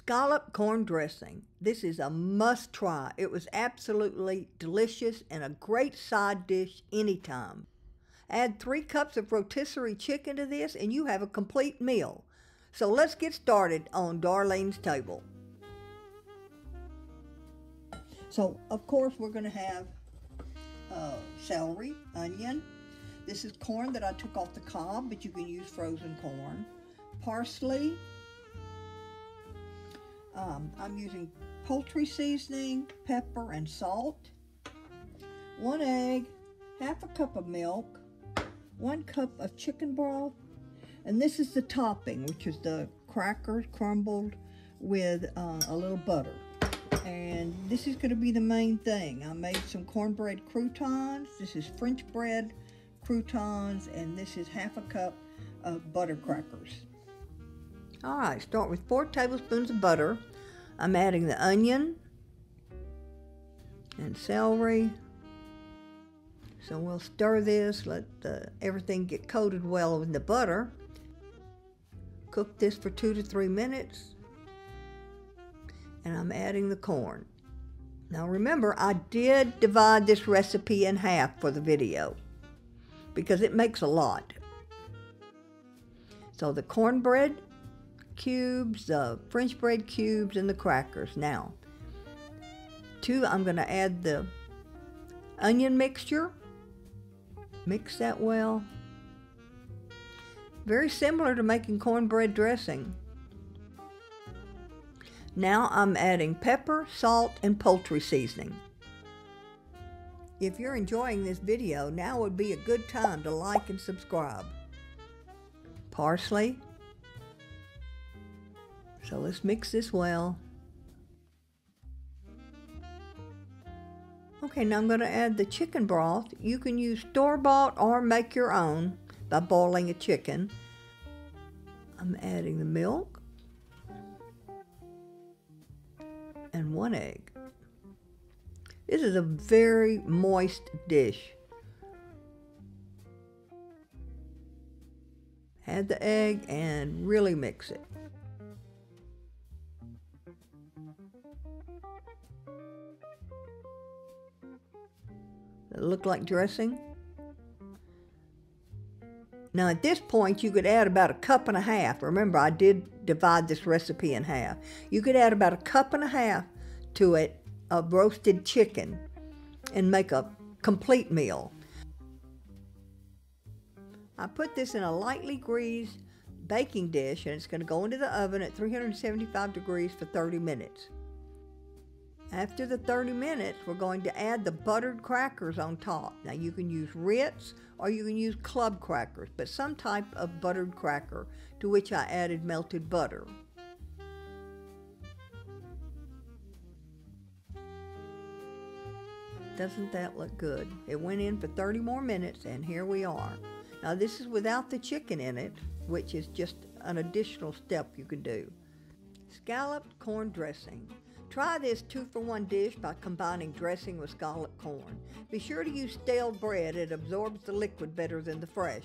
Scallop corn dressing. This is a must try. It was absolutely delicious and a great side dish anytime. Add three cups of rotisserie chicken to this and you have a complete meal. So let's get started on Darlene's table. So of course we're going to have uh, celery, onion. This is corn that I took off the cob, but you can use frozen corn. Parsley, um, I'm using poultry seasoning, pepper, and salt. One egg, half a cup of milk, one cup of chicken broth, and this is the topping, which is the crackers crumbled with uh, a little butter. And this is going to be the main thing. I made some cornbread croutons. This is French bread croutons, and this is half a cup of butter crackers. All right, start with four tablespoons of butter. I'm adding the onion and celery. So we'll stir this, let everything get coated well in the butter. Cook this for two to three minutes. And I'm adding the corn. Now remember, I did divide this recipe in half for the video because it makes a lot. So the cornbread cubes, the French bread cubes, and the crackers. Now, two, I'm going to add the onion mixture. Mix that well. Very similar to making cornbread dressing. Now I'm adding pepper, salt, and poultry seasoning. If you're enjoying this video, now would be a good time to like and subscribe. Parsley, so let's mix this well. Okay, now I'm going to add the chicken broth. You can use store-bought or make your own by boiling a chicken. I'm adding the milk and one egg. This is a very moist dish. Add the egg and really mix it. Look like dressing. Now at this point you could add about a cup and a half. Remember I did divide this recipe in half. You could add about a cup and a half to it of roasted chicken and make a complete meal. I put this in a lightly greased baking dish and it's going to go into the oven at 375 degrees for 30 minutes. After the 30 minutes, we're going to add the buttered crackers on top. Now you can use Ritz or you can use club crackers, but some type of buttered cracker to which I added melted butter. Doesn't that look good? It went in for 30 more minutes and here we are. Now this is without the chicken in it, which is just an additional step you can do. Scalloped corn dressing. Try this two for one dish by combining dressing with scallop corn. Be sure to use stale bread, it absorbs the liquid better than the fresh.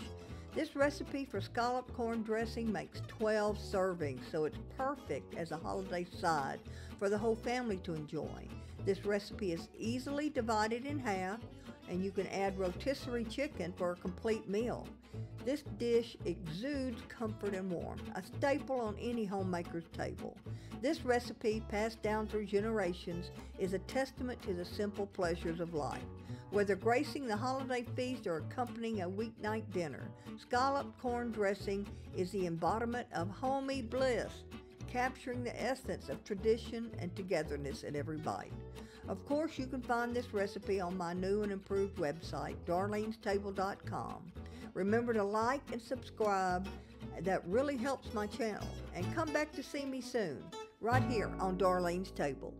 This recipe for scallop corn dressing makes 12 servings, so it's perfect as a holiday side for the whole family to enjoy. This recipe is easily divided in half, and you can add rotisserie chicken for a complete meal. This dish exudes comfort and warmth, a staple on any homemaker's table. This recipe, passed down through generations, is a testament to the simple pleasures of life. Whether gracing the holiday feast or accompanying a weeknight dinner, scalloped corn dressing is the embodiment of homey bliss, capturing the essence of tradition and togetherness at every bite. Of course, you can find this recipe on my new and improved website, darlenestable.com. Remember to like and subscribe. That really helps my channel. And come back to see me soon, right here on Darlene's Table.